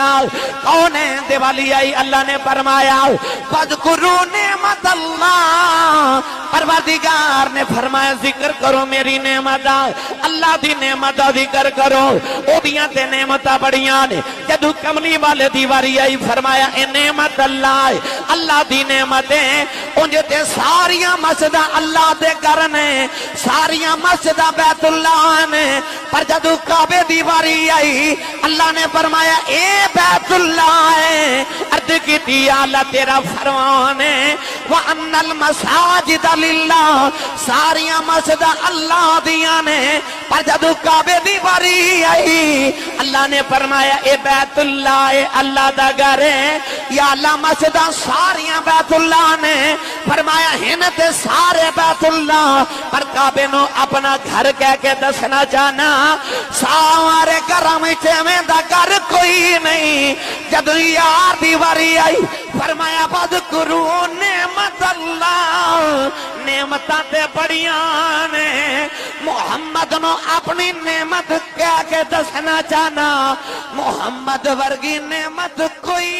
कौन है दिवाली आई? अल्लाह ने फरमाया नेमत अल्लाह परवरदिगार ने फरमाया, ज़िक्र करो मेरी नेमत अल्लाह दी नेमत दा ज़िक्र करो। ओदियाँ ते नेमतां बड़ियाँ ने। जदू कमली वाले दी वारी आई, फरमाया, ए नेमत अल्लाह है। अल्लाह दी नेमतें उंज ते सारियाँ मस्जिदां अल्लाह दे घर ने। सारियाँ मस्जिदां बैतुल्लाह ने। पर जदू काबे दी वारी आई, अल्लाह ने फरमाया, ए बैतुल्लाह है। की आला तेरा फरमान है। व अन्नल मसाजिद सारियाँ अल्लाह दियाँ ने। पर जदू काबे दी वारी आई, अल्लाह ने फरमाया, ए बैतुल्लाह है अल्लाह दा घर है। या अल्लाह सारियाँ बैतुल्लाह ने। फरमाया, हिन ते सारे बैतुल्लाह। पर काबे नो अपना घर कह के दसना चाहना, सारे घर में घर कोई नहीं। जद यार दी वारी आई, फरमाया, बद गुरु नेमत अल्लाह, नेमत ते बड़िया ने। मोहम्मद नो अपनी नेमत कह के दसना चाहना? मोहम्मद वर्गी नेमत कोई